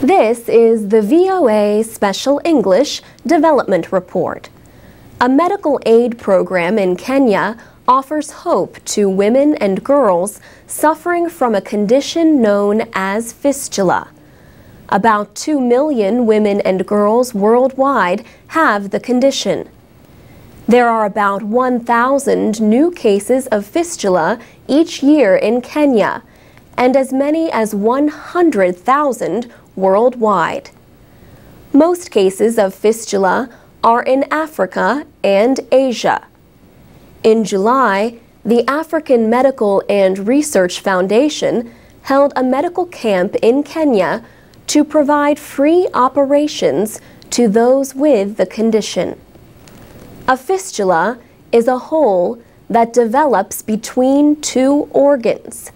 This is the VOA Special English Development Report. A medical aid program in Kenya offers hope to women and girls suffering from a condition known as fistula. About 2 million women and girls worldwide have the condition. There are about 1,000 new cases of fistula each year in Kenya, and as many as 100,000 worldwide. Most cases of fistula are in Africa and Asia. In July, the African Medical and Research Foundation held a medical camp in Kenya to provide free operations to those with the condition. A fistula is a hole that develops between two organs.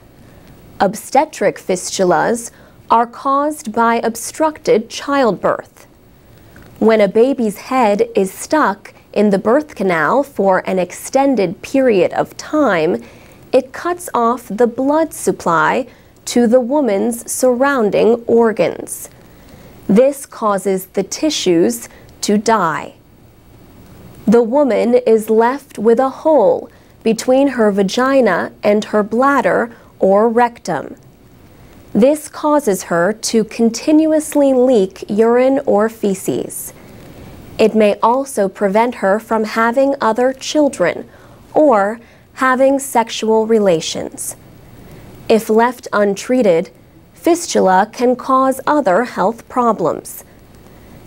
Obstetric fistulas are caused by obstructed childbirth. When a baby's head is stuck in the birth canal for an extended period of time, it cuts off the blood supply to the woman's surrounding organs. This causes the tissues to die the woman is left with a hole between her vagina and her bladder or rectum. This causes her to continuously leak urine or feces. It may also prevent her from having other children or having sexual relations. If left untreated, fistula can cause other health problems.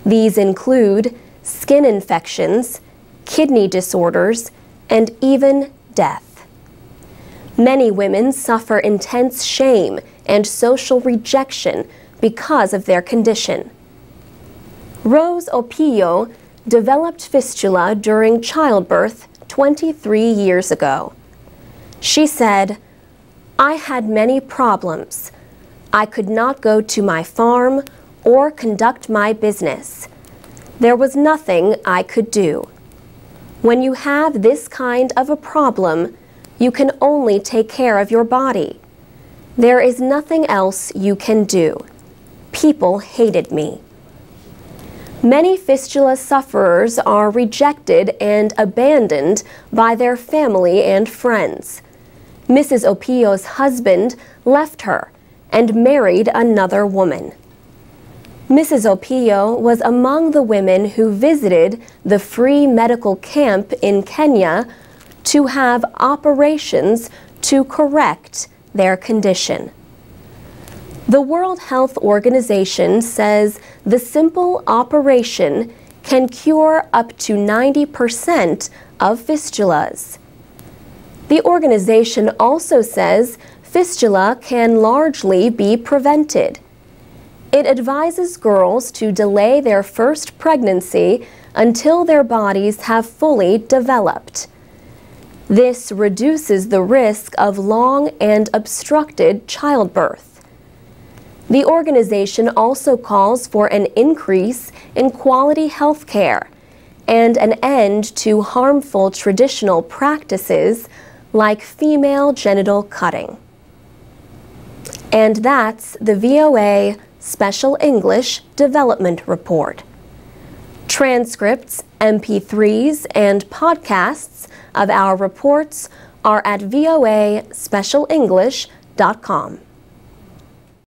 These include skin infections, kidney disorders, and even death. Many women suffer intense shame and social rejection because of their condition. Rose Opio developed fistula during childbirth 23 years ago. She said, I had many problems. I could not go to my farm or conduct my business. There was nothing I could do. When you have this kind of a problem, you can only take care of your body. There is nothing else you can do. People hated me. Many fistula sufferers are rejected and abandoned by their family and friends. Mrs. Opio's husband left her and married another woman. Mrs. Opio was among the women who visited the free medical camp in Kenya to have operations to correct their condition. The World Health Organization says the simple operation can cure up to 90% of fistulas. The organization also says fistula can largely be prevented. It advises girls to delay their first pregnancy until their bodies have fully developed. This reduces the risk of long and obstructed childbirth. The organization also calls for an increase in quality health care and an end to harmful traditional practices like female genital cutting. And that's the VOA Special English Development Report. Transcripts, MP3s, and podcasts of our reports are at voaspecialenglish.com.